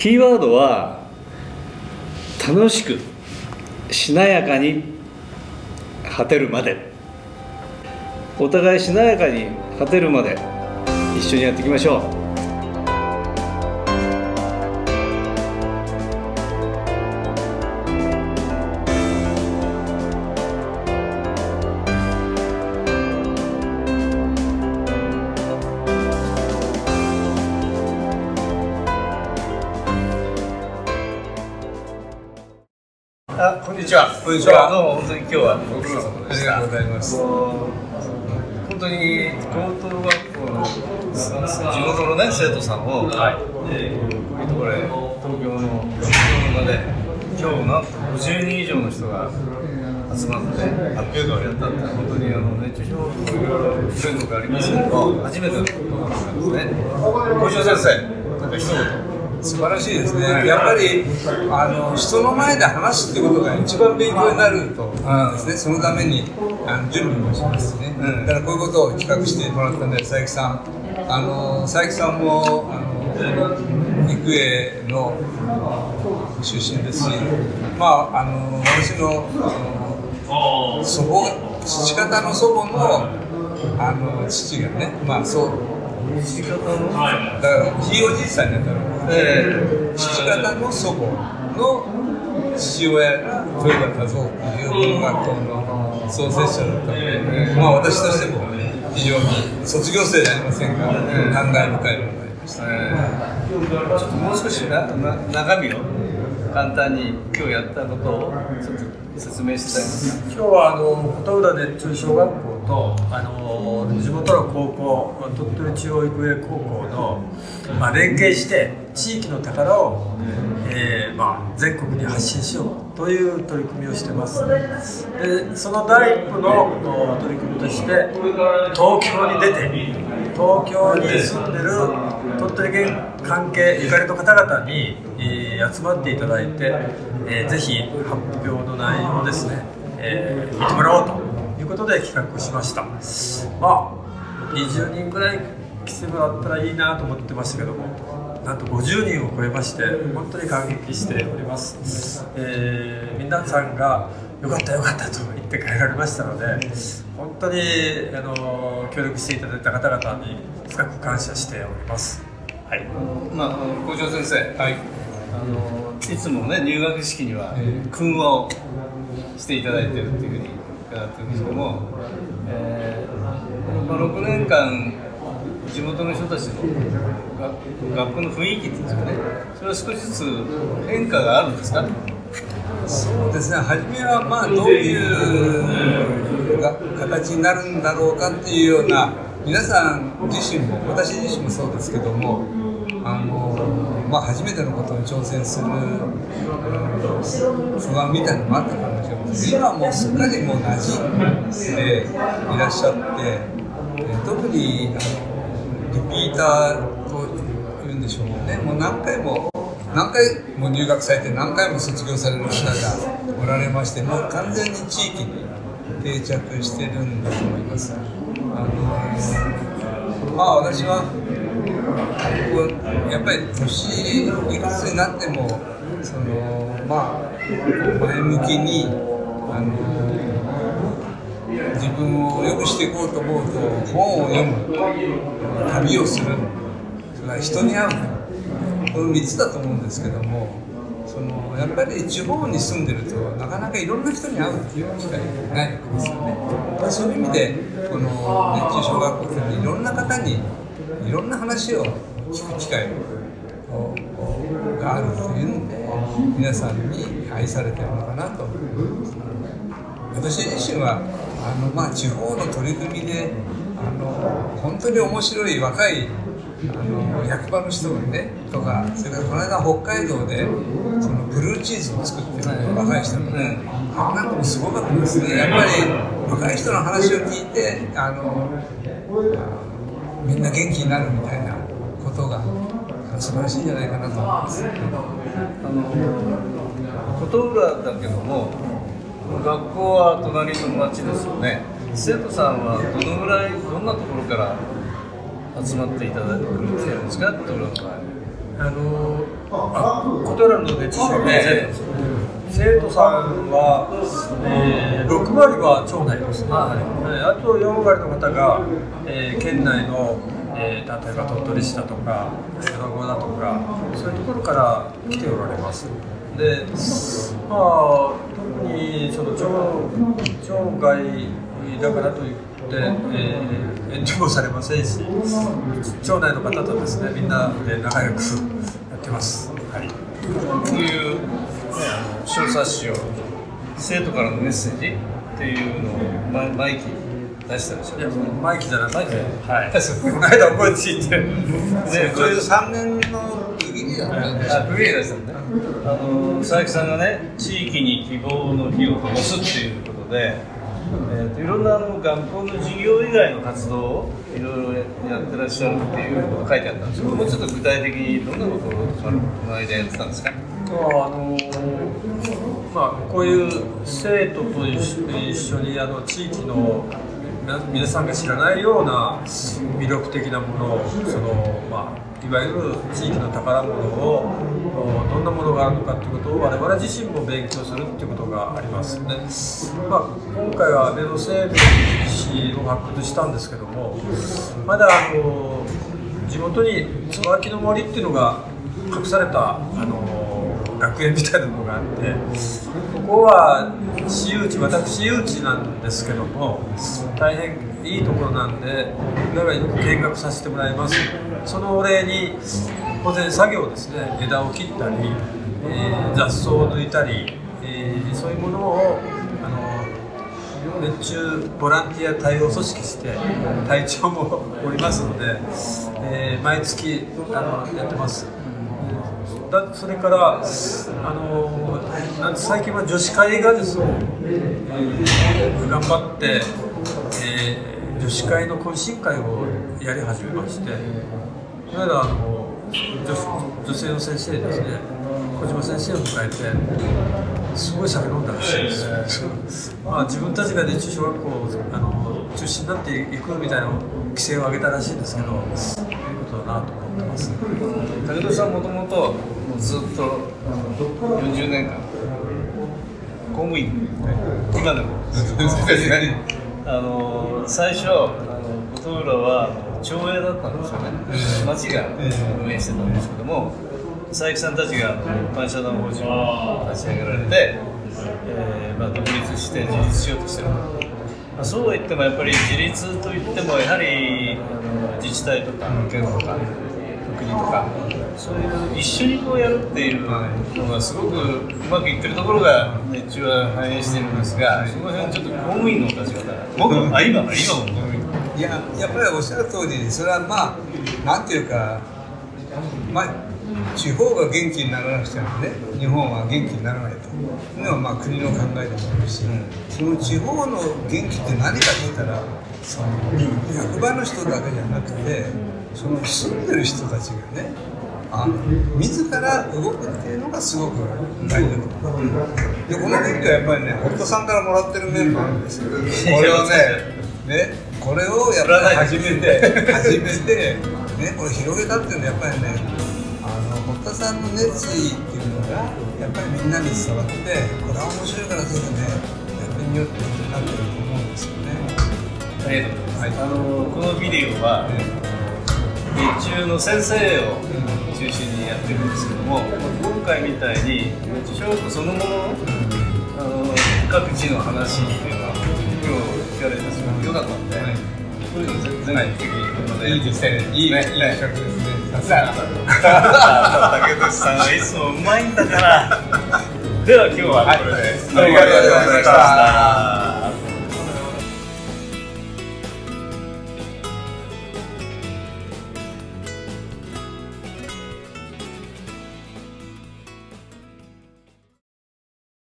キーワードは楽しくしなやかに果てるまで。お互いしなやかに果てるまで一緒にやっていきましょう。こんにちはどうも本当に今日はご苦労様あでした。りがとうございます。本当に高等学校の地元のね生徒さんを、えーこういうところへ東京の車で今日なんと50人以上の人が集まって発表会をやったって本当にあの熱中症いろいろ全国ありますけど初めてのことなんですね。校長先生、なんか一言。素晴らしいですね。やっぱりあの人の前で話すってことが一番勉強になると思うんですね。そのためにあの準備もしますね。うんだからこういうことを企画してもらったんで佐伯さん、あの佐伯さんもあの育英の出身ですし、まああの私のあの祖母父方の祖母のあの父がね、まあそう。父方の、だからひいおじいさんになったの。え父方の祖母の父親が豊田和夫っていうこの学校の創設者だったので、まあ私としても非常に卒業生じゃありませんが、感慨深いものがありました。えーちょっともう少しなな中身を簡単に今日やったことをちょっと説明したいです。今日はあの琴浦熱中小学校とあの地元の高校鳥取中央育英高校の、まあ、連携して地域の宝を、えーまあ、全国に発信しようという取り組みをしてます。でその第一歩の取り組みとして東京に出て東京に住んでる鳥取県関係ゆかりの方々に、えー集まっていただいて、えーぜひ発表の内容をですね、えー見てもらおうと。ことで企画しました。まあ20人ぐらい来てもらったらいいなと思ってましたけどもなんと50人を超えまして本当に感激しております、えー皆さんがよかったよかったと言って帰られましたので本当にあの協力していただいた方々に深く感謝しております。はい。まあ校長先生、はい。あのいつもね入学式にはえ訓話をしていただいてるっていうふうに伺ってるんですけども、えーまあ6年間地元の人たちの学学校の雰囲気っていうんですかね、それは少しずつ変化があるんですか？そうですね、初めはまあどういう形になるんだろうかっていうような、皆さん自身も、私自身もそうですけども、あのまあ、初めてのことに挑戦するうん不安みたいなのもあったかもしれません今もすっかりもう馴染んでいらっしゃって、え特にリピーターというんでしょうね、もう何回も何回も入学されて何回も卒業される方がおられましてもう完全に地域に定着してるんだと思いますあのまあ私はやっぱり年いくつになってもそのまあ前向きにあの自分を良くしていこうと思うと本を読む旅をするそれから人に会うこの3つだと思うんですけどもそのやっぱり地方に住んでるとなかなかいろんな人に会うっていう機会がないわけですよね。そういう意味でこの熱中小学校いろんな方にいろんな話を聞く機会をがあるというので皆さんに愛されてるのかなと。私自身はあの、まあ、地方の取り組みであの本当に面白い若いあの役場の人がねとかそれからこの間北海道でそのブルーチーズを作ってる若い人のね、あなんかもすごかったですねやっぱり若い人の話を聞いてあのみんな元気になるみたいなことが素晴らしいんじゃないかなと思います。あの琴浦だけども学校は隣の町ですよね。生徒さんはどのぐらいどんなところから集まっていただいてくれてるんですか？琴浦の場合あのことらの熱中症で生徒さんは、えー、6割は町内ですね、はい、あと4割の方が、えー、県内の、えー、例えば鳥取市だとか米子だとかそういうところから来ておられます。でまあ特にその町町外だからといって、えー、遠慮もされませんし町内の方とですねみんなで仲良くやってます。はい、こういう小冊子を生徒からのメッセージっていうのをママイキ出したでしょ？いやマイキじゃなくて。はい。この間覚えついて。ねこういう3年の区切りだったんであ区切り出したんであの佐々木さんがね地域に希望の火を灯すっていうことでえーと、いろんなあの学校の授業以外の活動をいろいろやってらっしゃるっていうことが書いてあったんですけどもうちょっと具体的にどんなことをこの間やってたんですか？ああのまあ、こういう生徒と一緒にあの地域の皆さんが知らないような魅力的なものをその、まあ、いわゆる地域の宝物をどんなものがあるのかということを我々自身も勉強するっていうことがありますね、まあ、今回は目の生命史を発掘したんですけどもまだあの地元に椿の森っていうのが隠されたあの楽園みたいなのがあってここは私有地私有地なんですけども大変いいところなんでだからよく見学させてもらいますそのお礼に保全作業ですね枝を切ったり、えー、雑草を抜いたり、えー、そういうものをあの熱中ボランティア対応組織して隊長もおりますので、えー、毎月あのやってます。だそれからあの最近は女子会がですね、えー、頑張って、えー、女子会の懇親会をやり始めましてこの間あの女女性の先生ですね小島先生を迎えてすごい酒飲んだらしいです。まあ自分たちが熱中小学校あの中心になっていくみたいな規制を上げたらしいんですけどそういうことだなと思ってます。武田さんもともとずっと40年間公務員。今でも。あの最初あの琴浦は町営だったんですよね。町が運営してたんですけども佐伯さんたちが一般社団法人を立ち上げられて、えーまあ、独立して自立しようとしてるまあ、そうは言ってもやっぱり自立といってもやはり自治体とか県とか国とかそういう一緒にこうやるっていうのがすごくうまくいってるところが熱中は反映してるんですがその辺ちょっと公務員の立場から僕あ今今も公務員。いややっぱりおっしゃる通りそれはまあなんていうかまあ地方が元気にならなくちゃね日本は元気にならないと。いうのはまあ国の考えでもあるし、その地方の元気って何かって言ったらその役場の人だけじゃなくてその住んでる人たちがねあの自ら動くっていうのがすごく大事だと思う、うん、でこの元気はやっぱりね堀田さんからもらってるメンバーなんですよこれをね ねこれをやっぱり始めて。始めて。ねこれ広げたっていうのはやっぱりねあの堀田さんの熱意っていうのがやっぱりみんなに伝わってこれは面白いからぜひねやってみようってことになってると思うんですよね。ありがとうございます、はい、あのこのビデオは、ね日中の先生を中心にやってるんですけども今回みたいに小学校そのものあの各地の話っていうのは今日聞かれてすごく良かったんで、はい、そういうの全然、はい、いいですね。いい、ね、いい企画ですね。さすが竹内さんはいつもうまいんだから。では今日はこれで、はい、ありがとうございました